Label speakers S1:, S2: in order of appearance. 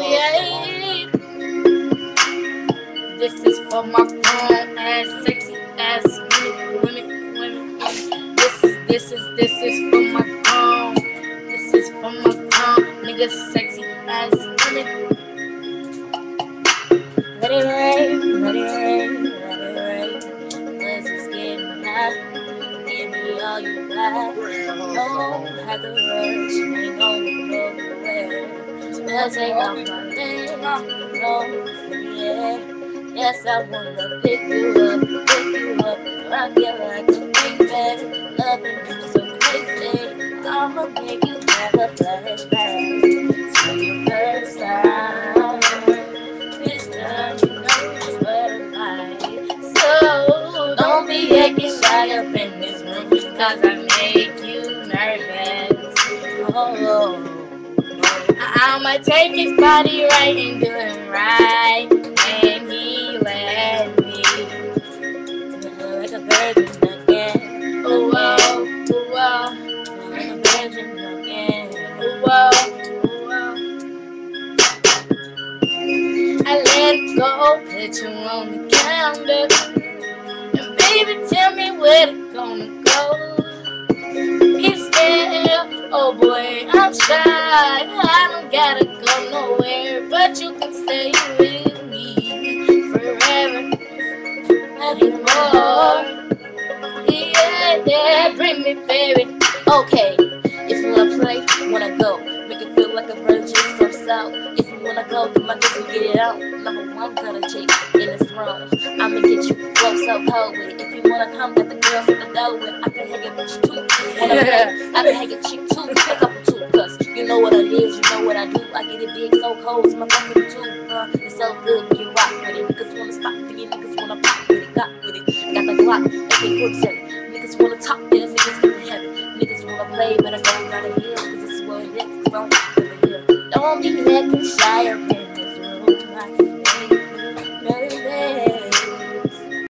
S1: This is for my fun ass, sexy ass women, women, women. This is, this is, this is for my fun. This is for my fun, niggas, sexy ass women. Ready, ready, ready, ready, ready, ready. This is getting hot. Give me all you got. Don't have the rush. So take off my name, no, yeah. Yes, I wanna pick you up, pick you up, rock you like a baby. Loving you so crazy, I'ma make you have a flashback to your first time. This time you know just what I like. So don't be acting shy up in this room, cause I make you nervous. Oh. I'ma take his body right and do it right. And he let me like a virgin again. Oh, wow, oh, wow. Like a virgin again. Oh, wow, oh, wow. I let go, put you on the calendar. And baby, tell me where to gonna go. Oh boy, I'm shy. I don't gotta go nowhere, but you can stay with me forever. Nothing more. Yeah, yeah, bring me, baby. Okay, if you wanna play, wanna go, make it feel like a virgin from south. If you wanna go, come on, just get it out. Number one, got a chick in the throne. I'ma get you so cold with it. You wanna come, get the girls in the door with. I can hang with you too. Wanna play? I can hang it cheap too. Pick up a two, cause you know what I live, you know what I do. I get it big, so cold, it's my fucking too. Uh, it's so good when you rock with it. Niggas wanna stop you, niggas wanna pop with it, got with it. Got the Glock, AK-47. Niggas wanna talk, then niggas get to heaven. Niggas wanna play, but I go down the hill, cause this is what it is, cause I'm over here. Don't be acting shy up in this room.